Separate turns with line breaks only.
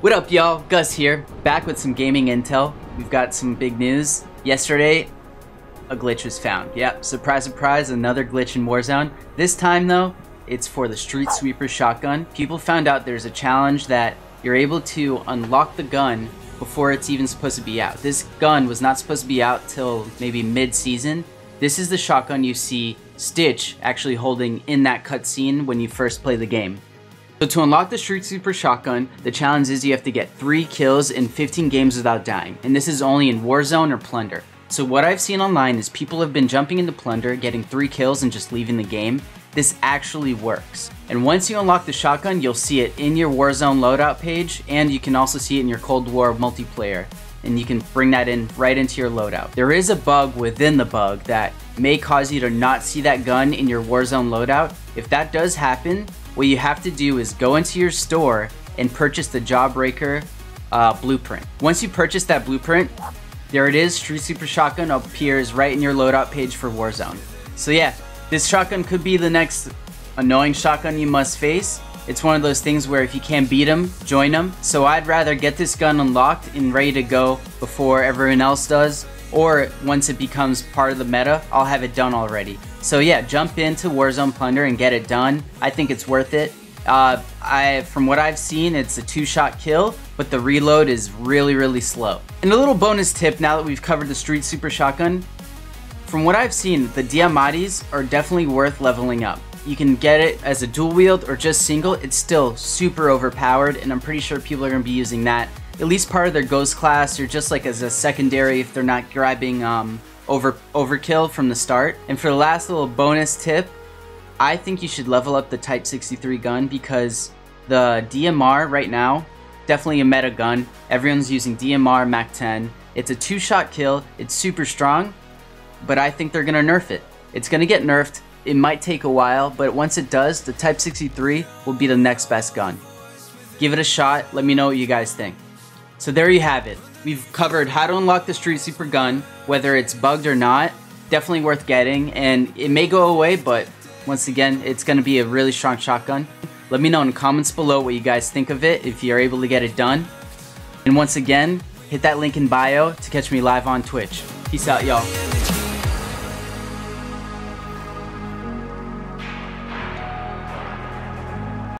What up, y'all? Gus here, back with some gaming intel. We've got some big news. Yesterday, a glitch was found. Yep, surprise, surprise, another glitch in Warzone. This time, though, it's for the Street Sweeper shotgun. People found out there's a challenge that you're able to unlock the gun before it's even supposed to be out. This gun was not supposed to be out till maybe mid-season. This is the shotgun you see Stitch actually holding in that cutscene when you first play the game. So to unlock the Street Sweeper shotgun, the challenge is you have to get 3 kills in 15 games without dying, and this is only in Warzone or Plunder. So what I've seen online is people have been jumping into Plunder, getting 3 kills and just leaving the game. This actually works. And once you unlock the shotgun, you'll see it in your Warzone loadout page, and you can also see it in your Cold War multiplayer and you can bring that in right into your loadout. There is a bug within the bug that may cause you to not see that gun in your Warzone loadout. If that does happen, what you have to do is go into your store and purchase the Jawbreaker uh, blueprint. Once you purchase that blueprint, there it is, Street Sweeper Shotgun appears right in your loadout page for Warzone. So yeah, this shotgun could be the next annoying shotgun you must face. It's one of those things where if you can't beat them, join them. So I'd rather get this gun unlocked and ready to go before everyone else does. Or once it becomes part of the meta, I'll have it done already. So yeah, jump into Warzone Plunder and get it done. I think it's worth it. Uh, I, from what I've seen, it's a two-shot kill, but the reload is really, really slow. And a little bonus tip now that we've covered the Street Sweeper Shotgun, from what I've seen, the Diamattis are definitely worth leveling up. You can get it as a dual wield or just single, it's still super overpowered, and I'm pretty sure people are going to be using that at least part of their ghost class or just like as a secondary if they're not grabbing um, over overkill from the start. And for the last little bonus tip, I think you should level up the Type 63 gun because the DMR right now, definitely a meta gun. Everyone's using DMR Mac 10. It's a two-shot kill. It's super strong, but I think they're to nerf it. It's to get nerfed. It might take a while, but once it does, the Type 63 will be the next best gun. Give it a shot. Let me know what you guys think. So there you have it. We've covered how to unlock the Street Sweeper gun, whether it's bugged or not. Definitely worth getting, and it may go away, but once again, it's going to be a really strong shotgun. Let me know in the comments below what you guys think of it, if you're able to get it done. And once again, hit that link in bio to catch me live on Twitch. Peace out, y'all.